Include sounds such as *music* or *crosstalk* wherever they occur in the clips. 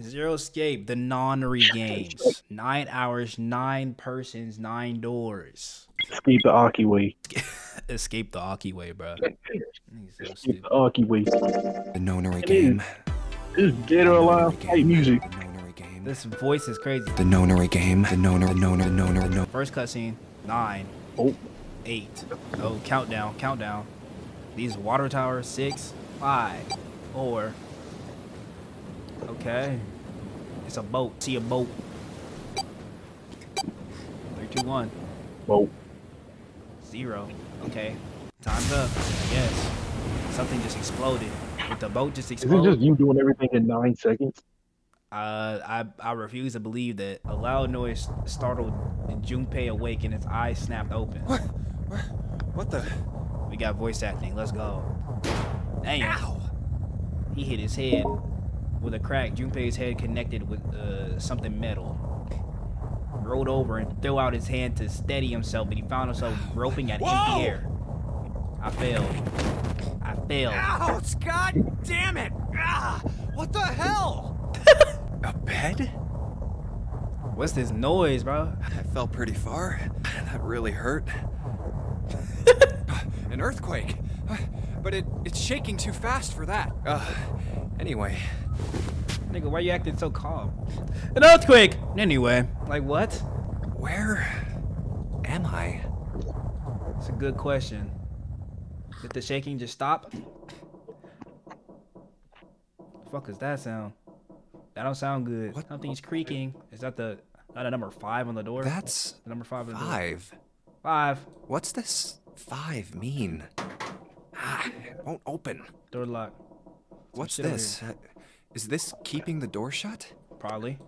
Zero Escape, the nonary games. Nine hours, nine persons, nine doors. Escape the Aki way. *laughs* Escape the Aki way, bro. So Escape the Aki way. The nonary game. This Dead or Alive Nonary fight game. music. The nonary game. This voice is crazy. The nonary game. The nonar. The nonar. The nonar. The. First cutscene, nine, Eight. Oh, eight. Oh, countdown, countdown. These water towers, six, five, four. Okay. It's a boat. See a boat. Three, two, one. Boat. Zero. Okay. Time's up. Yes. Something just exploded. Did the boat just exploded. is it just you doing everything in nine seconds? Uh, I I refuse to believe that. A loud noise startled Junpei awake and his eyes snapped open. What? What? What the? We got voice acting. Let's go. Damn. Ow! He hit his head with a crack. Junpei's head connected with uh, something metal. Rolled over and threw out his hand to steady himself, but he found himself groping at Whoa! empty air. I failed. I failed. Ouch! God damn it! Ah! What the hell? *laughs* A bed? What's this noise, bro? I fell pretty far. That really hurt. *laughs* An earthquake. But it, it's shaking too fast for that. Uh, anyway, Nigga, why you acting so calm? An earthquake! Anyway, like what? where am I? It's a good question. Did the shaking just stop? fuck is that sound? That don't sound good. What- Something's creaking. Is that the not a number five on the door? That's The number five on the door. five. Five. What's this five mean? Ah, it won't open. Door locked. What's this? Uh, is this keeping the door shut? Probably.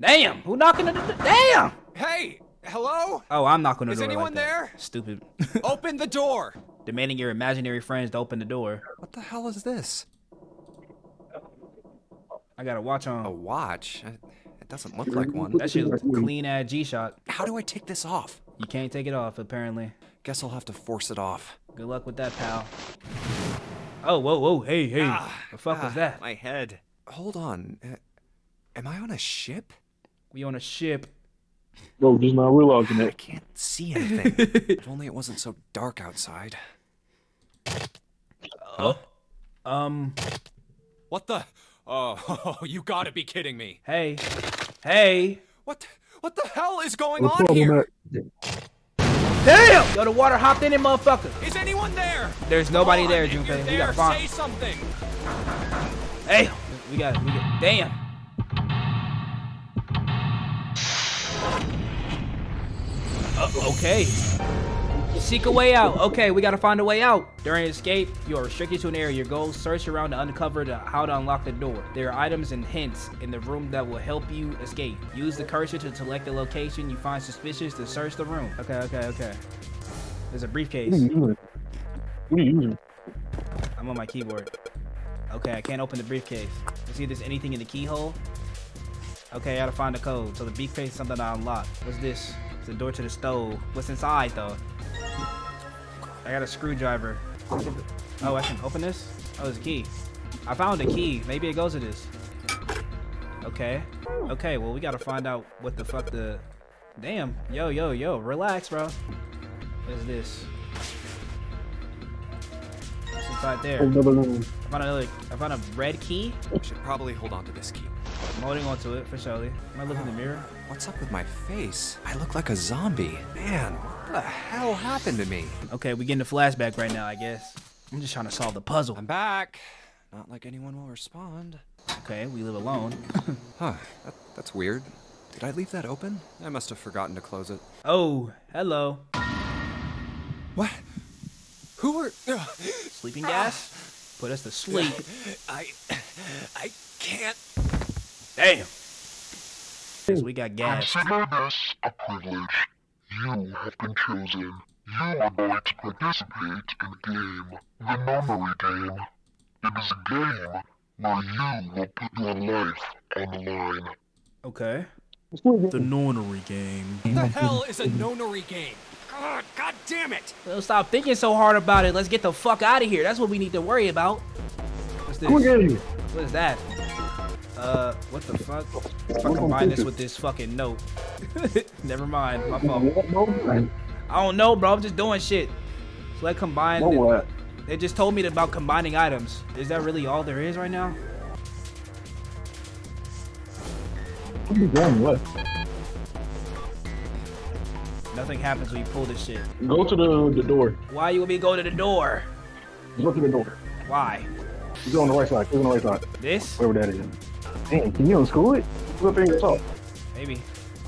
Damn! Who knocking at the door? Damn! Hey! Hello? Oh, I'm knocking the Is door. like anyone that. there? Stupid. *laughs* Open the door! Demanding your imaginary friends to open the door. What the hell is this? I got a watch on. A watch? It doesn't look like one. That shit clean ass G-Shock. How do I take this off? You can't take it off, apparently. Guess I'll have to force it off. Good luck with that, pal. Oh, whoa, whoa, hey, hey. Ah, the fuck was ah, that? My head. Hold on. Uh, am I on a ship? We on a ship. Bro, just not realizing I it. can't see anything. *laughs* if only it wasn't so dark outside. Huh? Um, What the? Oh, *laughs* you gotta be kidding me. hey. Hey. What? What the hell is going What's on here? with Damn! Yo, the water hopped in it, motherfucker. Is anyone there? There's nobody Come there, on, Junpei. We gotta find- Say something. Hey, we got, we got, damn. Uh, okay. Seek a way out. Okay, we gotta find a way out. During escape, you are restricted to an area. Your goal: search around to uncover the, how to unlock the door. There are items and hints in the room that will help you escape. Use the cursor to select the location you find suspicious to search the room. Okay, okay, okay. There's a briefcase. What are you using? What are you using? I'm on my keyboard. Okay, I can't open the briefcase. You see if there's anything in the keyhole? Okay, I gotta find the code. So the briefcase is something I unlocked. What's this? It's the door to the stove. What's inside though? I got a screwdriver. Oh, I can open this? Oh, there's a key. I found a key. Maybe it goes to this. Okay. Okay, well we gotta find out what the fuck the Damn. Yo, yo, yo, relax, bro. What's this? What's inside there? Another room. I found another. I found a red key. Should probably hold on to this key. I'm holding onto it for surely. Am I looking in the mirror? What's up with my face? I look like a zombie. Man, what the hell happened to me? Okay, we getting a flashback right now, I guess. I'm just trying to solve the puzzle. I'm back. Not like anyone will respond. Okay, we live alone. *laughs* Huh, that, that's weird. Did I leave that open? I must have forgotten to close it. oh, hello. What? Who are. Sleeping gas? Put us to sleep. *laughs* I. I can't. Damn. Cause we got gas. Consider this a privilege. You have been chosen. You are going to participate in a game, the Nonary Game. It is a game where you will put your life on the line. Okay. The nonary game. What the hell is a nonary game? God, God damn it! Well, stop thinking so hard about it. Let's get the fuck out of here. That's what we need to worry about. What's this? Quick at you. What is that? Uh, what the fuck? If I combine this with this fucking note. *laughs* Never mind, my fault. I don't know, bro. I'm just doing shit. So I combine. what? They just told me about combining items. Is that really all there is right now? What are you doing? What? Nothing happens when you pull this shit. Go to the the door. Why you want me to go to the door? Go to the door. Why? Go on the right side. Go on the right side. This? Wherever that is. Damn, can you unscrew it? Go up there yourself. Maybe.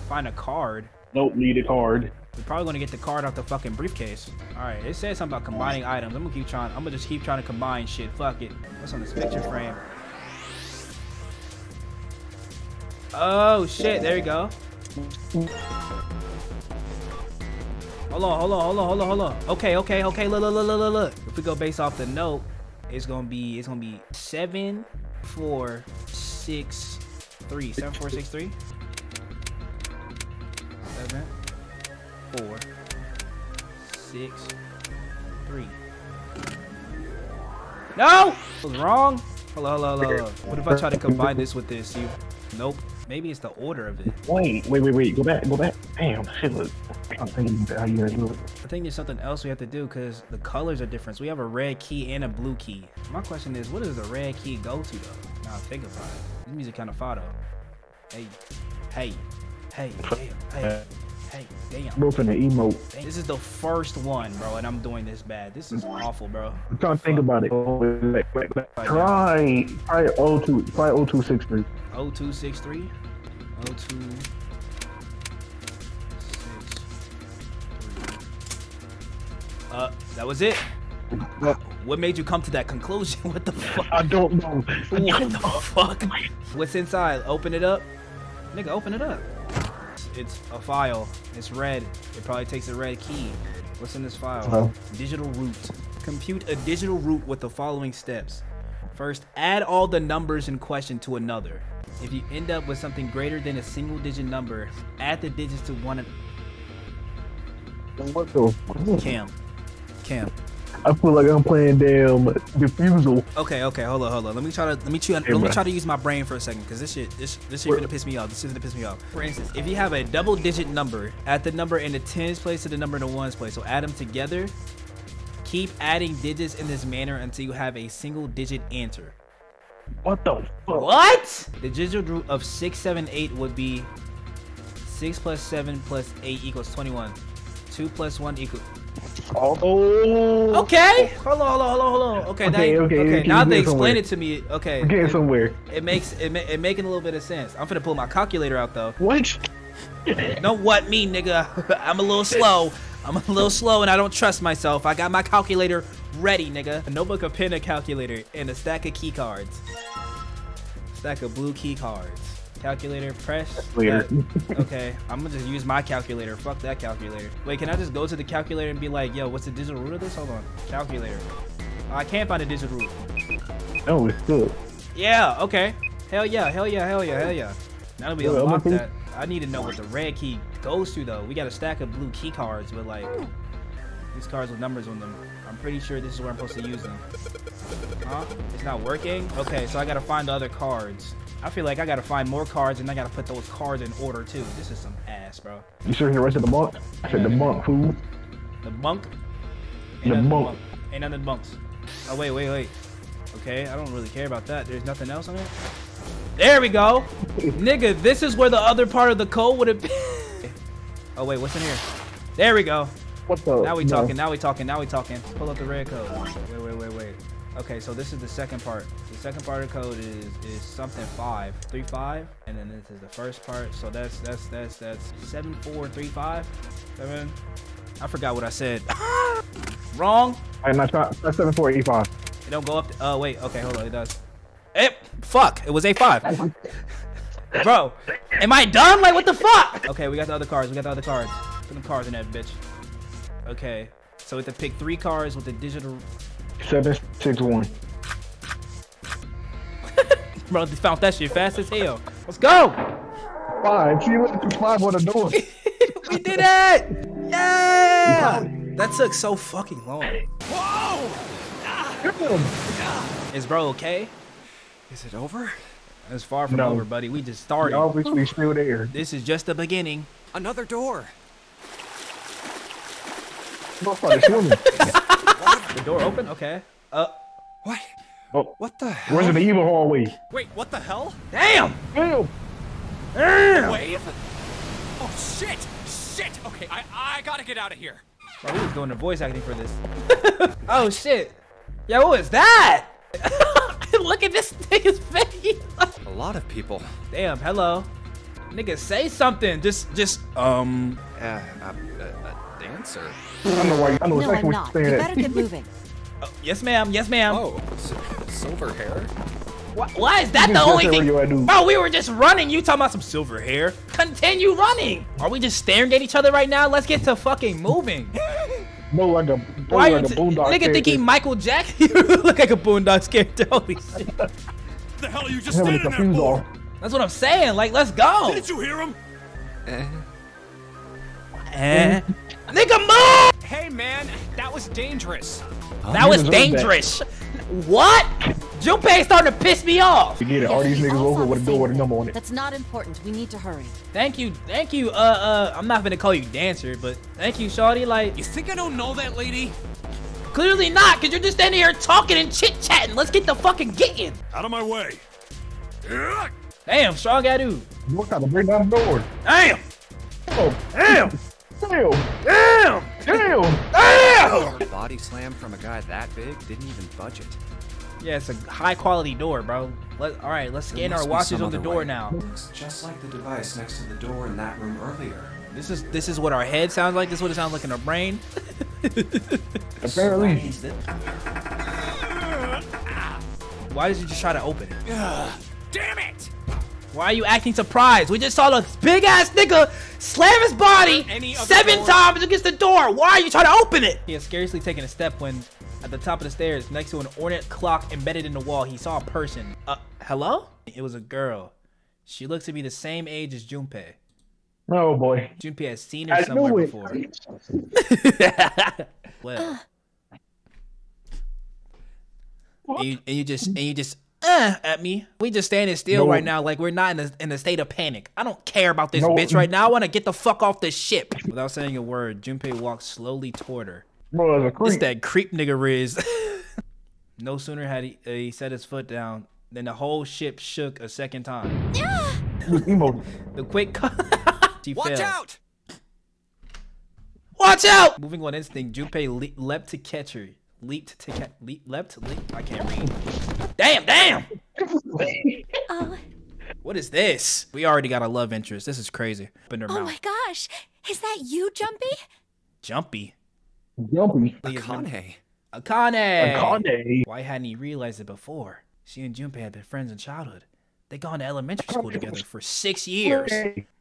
Find a card. Nope, need a card. We're probably gonna get the card out the fucking briefcase. Alright, it says something about combining items. I'm gonna keep trying. I'm gonna just keep trying to combine shit. Fuck it. What's on this picture frame? Oh shit, there we go. Hold on, hold on, hold on, hold on, hold on. Okay, okay, okay, look, look, look, look, look, look. If we go based off the note, it's gonna be it's gonna be seven, four, six, three. Seven, four, six, three. Seven, four, six, three. No! I was wrong. Hello, hello, hello, hello. What if I try to combine this with this? You, nope. Maybe it's the order of it. Wait, wait, wait, wait. Go back, go back. Damn, shit. Look. I'm thinking how you do it. I think there's something else we have to do because the colors are different. So we have a red key and a blue key. My question is, what does the red key go to though? Now think about it. This music kind of fire though. Hey, hey, hey, damn, hey, hey, damn. Bro, finna emote. Dang, This is the first one, bro, and I'm doing this bad. This is awful, bro. I'm trying to think about it. Oh, wait, wait, wait. Try, try 02, try 0263. 0263 02 Uh, that was it. What made you come to that conclusion? *laughs* What the fuck? I don't know. I *laughs* What don't the know. fuck? What's inside? Open it up. Nigga, open it up. It's a file. It's red. It probably takes a red key. What's in this file? Uh-huh. Digital root. Compute a digital root with the following steps. First, add all the numbers in question to another. If you end up with something greater than a single digit number, add the digits to one. What? Cam. Cam. I feel like I'm playing damn diffusal. Okay, okay, hold on, hold on. Let me try to let me try, let me try to use my brain for a second because this shit this this shit gonna piss me off. This is gonna piss me off. For instance, if you have a double digit number, add the number in the tens place to the number in the ones place. So add them together. Keep adding digits in this manner until you have a single digit answer. What the fuck? What? The digital root of six, seven, eight would be six plus seven plus eight equals twenty-one. Two plus one equals. Oh. oh, Okay. Oh, hold on, hold on, hold on, hold on. Okay, now Okay, you- okay, okay. Now they get somewhere. explain it to me. Okay. we're getting somewhere. It makes it, ma- it making a little bit of sense. I'm finna pull my calculator out though. What? Don't what me, nigga. *laughs* I'm a little slow. I'm a little slow and I don't trust myself. I got my calculator ready, nigga. A notebook, a pen, a calculator, and a stack of key cards. Stack of blue key cards. Calculator, press. Later. *laughs* Okay, *laughs* I'm gonna just use my calculator. Fuck that calculator. Wait, can I just go to the calculator and be like, yo, what's the digital root of this? Hold on. Calculator. I can't find a digital root. No, it's good. Yeah, okay. Hell yeah, hell yeah, hell yeah, hell yeah. Now that we I'm unlock that, I need to know what the red key goes to though. We got a stack of blue key cards with like these cards with numbers on them. I'm pretty sure this is where I'm supposed to use them. Huh? It's not working? Okay, so I gotta find the other cards. I feel like I gotta find more cards and I gotta put those cards in order too. This is some ass, bro. You sure the rest of the bunk? I said the bunk, who? The monk? The nothing monk. Ain't nothing but monks. Oh wait, wait, wait. Okay, I don't really care about that. There's nothing else on it. There we go. *laughs* Nigga, this is where the other part of the code would have been. oh wait, what's in here? There we go. What the? Now we no. talking. Now we talking. Now we talking. Pull up the red code. Wait, wait, wait, wait. Okay, so this is the second part. The second part of code is is something five, three five, and then this is the first part. So that's that's that's that's seven four three five, seven. I forgot what I said. *laughs* Wrong. And I try, try seven four eight five. It don't go up. To, oh wait. Okay, hold on. It does. It fuck. It was a five. *laughs* Bro, am I dumb? Like what the fuck? Okay, we got the other cards. We got the other cards. Put the cards in that bitch. Okay. So we have to pick three cards with the digital. Seven six one. *laughs* Bro, they found that shit fast as hell. Let's go. Five. See, look, it's five on the door. *laughs* we did it. Yeah. That took so fucking long. Whoa! Damn. Is bro okay? Is it over? It's far from No. over, buddy. We just started. You're obviously still there. This is just the beginning. Another door. Motherfucker swimming. *laughs* The door open? Okay. Uh, What? Oh, What the hell? Resident Evil hallway. Wait, what the hell? damn! Damn. Damn! Wave? Oh shit! Shit! Okay, I I gotta get out of here. Bro, we was doing the voice acting for this. *laughs* oh shit! Yo, what was that? *laughs* Look at this nigga's face. A lot of people. Damn, hello. Nigga, say something. Just, just, um. Uh, a, a, a dancer. I know why. I know No, exactly I'm not. you're You better get moving. *laughs* oh, yes, ma'am. Yes, ma'am. Oh, silver hair. Why, why is that You the only said thing? radio I do. Bro, we were just running. You talking about some silver hair? Continue running. Are we just staring at each other right now? Let's get to fucking moving. *laughs* No, like a, no, Why like you a t- boondock nigga think he character. Michael Jackson? *laughs* you look like a Boondocks character. Holy shit. the hell are you just Having standing the there for? That's what I'm saying. Like, let's go. Did you hear him? Eh. Eh. Nigga, move! Hey man, that was dangerous. That was dangerous. that. dangerous. What? Junpei's starting to piss me off. You get it. All these niggas over on with a door with a number on it. That's not important. We need to hurry. Thank you, thank you. Uh, uh, I'm not gonna call you dancer, but thank you, Shawty. Like, You think I don't know that lady? clearly not, cause you're just standing here talking and chit chatting. Let's get the fucking getting. Out of my way. Damn, strong dude. What kind of break down the door? Damn, Oh, damn, damn, damn, damn. damn. Body slam from a guy that big didn't even budget. Yeah, it's a high quality door, bro. Let, all right, let's scan our watches on the door way. now. Looks just like the device next to the door in that room earlier. This is this is what our head sounds like. This is what it sounds like in our brain. *laughs* Apparently. Means that Why did you just try to open it? Damn it! Why are you acting surprised? We just saw the big ass nigga slam his body seven times against the door. Why are you trying to open it? He had scarcely taken a step when, at the top of the stairs, next to an ornate clock embedded in the wall, he saw a person. Uh, hello? It was a girl. She looked to be the same age as Junpei. Oh boy. Junpei has seen her I somewhere knew it. before. *laughs* well, and you, and you just and you just uh at me. We just standing still No. right now, like we're not in a in a state of panic. I don't care about this No. bitch right now. I want to get the fuck off this ship. Without saying a word, Junpei walked slowly toward her. Bro, that's a It's creep. that creep nigga Riz. *laughs* no sooner had he, uh, he set his foot down than the whole ship shook a second time. Emo. The quick *laughs* she Watch fell. out! Watch out! Moving on instinct, Junpei le- leapt to catch her. Leaped to catch. Leap, leapt? Leap? I can't read. Damn, damn! Oh, What is this? We already got a love interest. This is crazy. Open her oh mouth. my gosh. Is that you, Jumpy? Jumpy. Jumpy. Akane. Akane! Akane. Why hadn't he realized it before? She and Junpei had been friends in childhood. They gone to elementary school together for six years.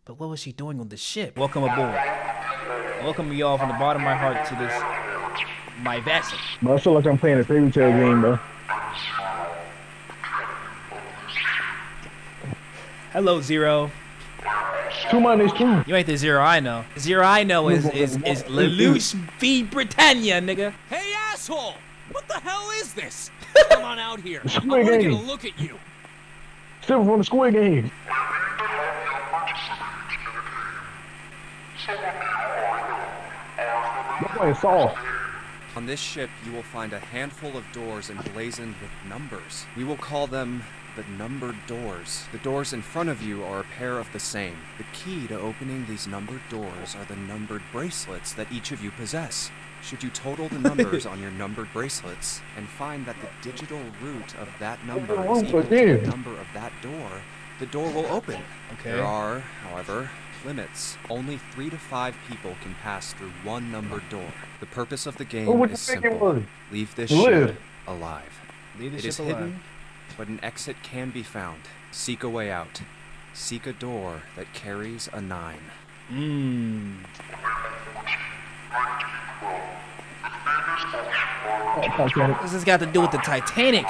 But what was she doing on the ship? Welcome aboard. Welcome you all from the bottom of my heart to this my vessel. Bro, I feel like I'm playing a fairy tale game, bro. Hello, Zero. Two minus two. You ain't the Zero I know. Zero I know is is is *laughs* Lelouch v Britannia, nigga. Hey asshole! What the hell is this? *laughs* Come on out here. I Squid want to get a Game. look at you. Silver from the Squid Game. They're Saw. On this ship, you will find a handful of doors emblazoned with numbers. We will call them the numbered doors. The doors in front of you are a pair of the same. The key to opening these numbered doors are the numbered bracelets that each of you possess. Should you total the numbers *laughs* on your numbered bracelets and find that the digital root of that number is equal to the number of that door, the door will open. Okay. There are, however, limits. Only three to five people can pass through one numbered door. The purpose of the game is you think it simple. Leave this Live. ship alive. Leave the It ship is alive. hidden, but an exit can be found. Seek a way out. Seek a door that carries a nine. Mmm. Titanic. What's this got to do with the Titanic?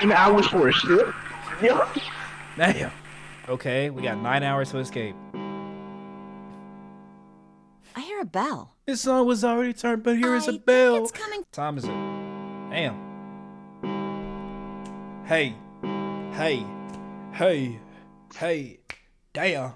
An hours for a ship. Yeah. Damn. Okay, we got nine hours to escape. I hear a bell. This song was already turned, but here is I a think bell. it's coming. Time is it? Damn. Hey. Hey. Hey. Hey. Damn.